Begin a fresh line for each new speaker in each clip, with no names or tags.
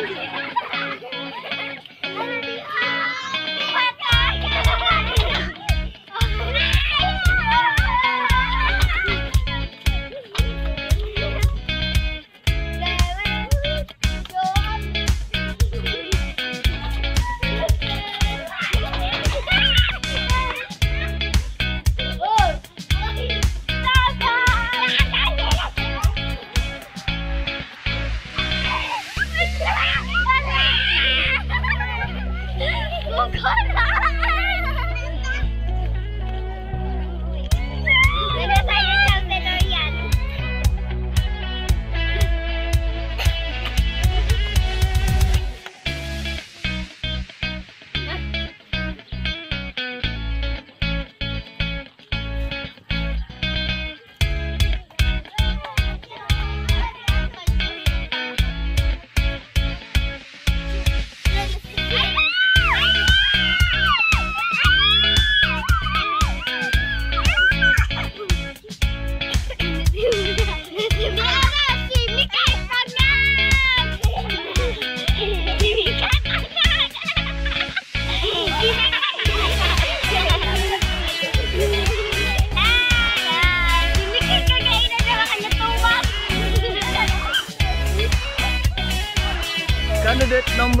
Okay. 快点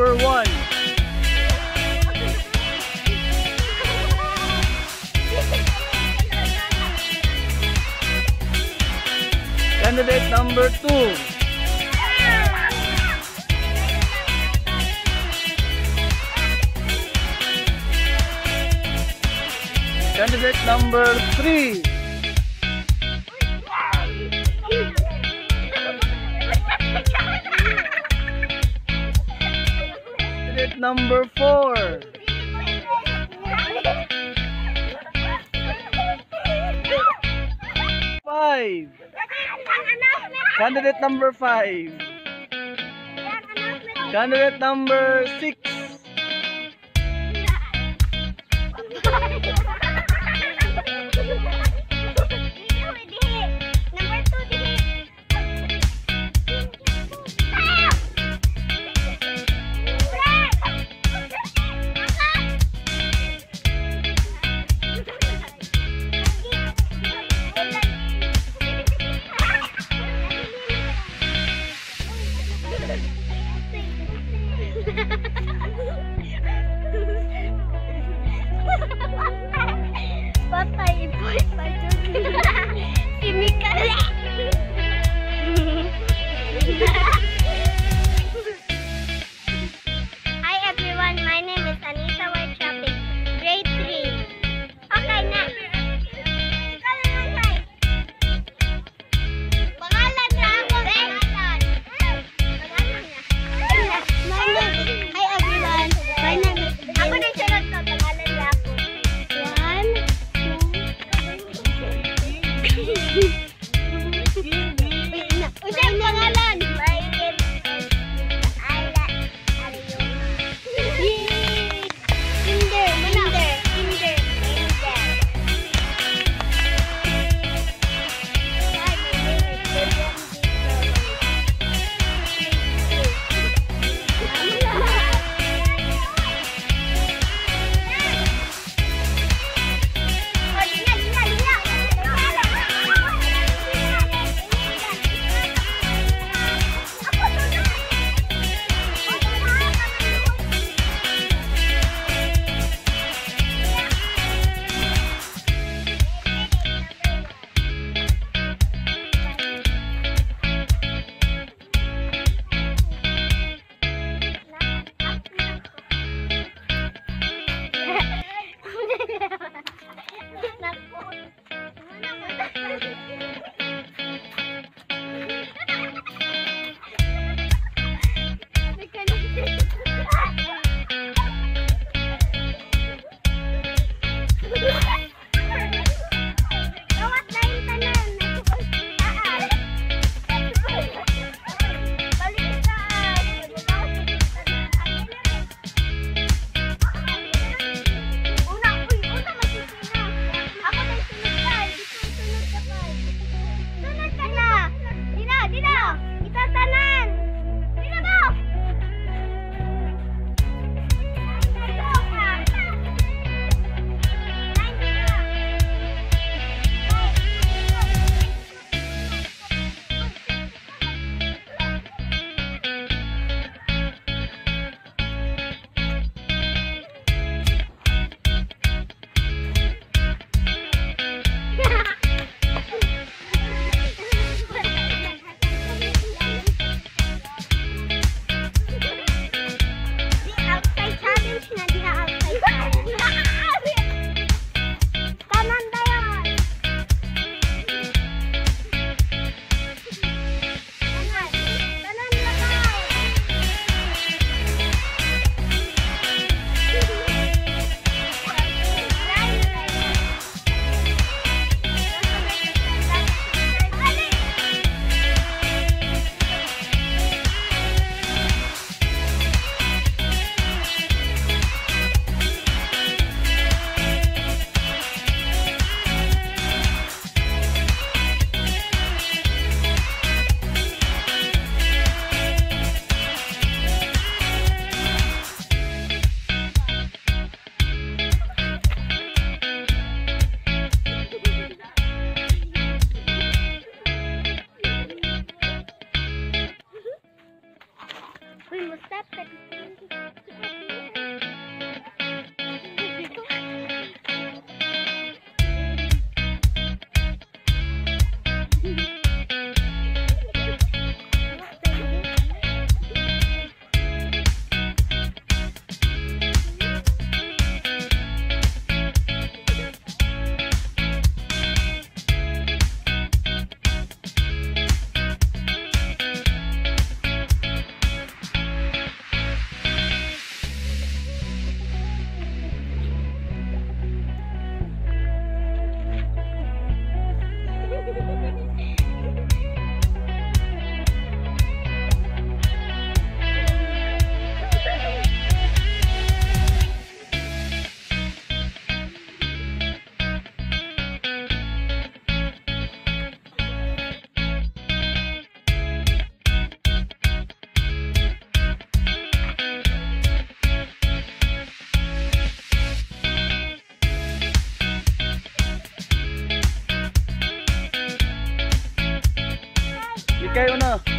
number one. Candidate number two. Candidate number three. number 4. Five. Candidate number 5. Candidate number
6. Woo!
kayo na.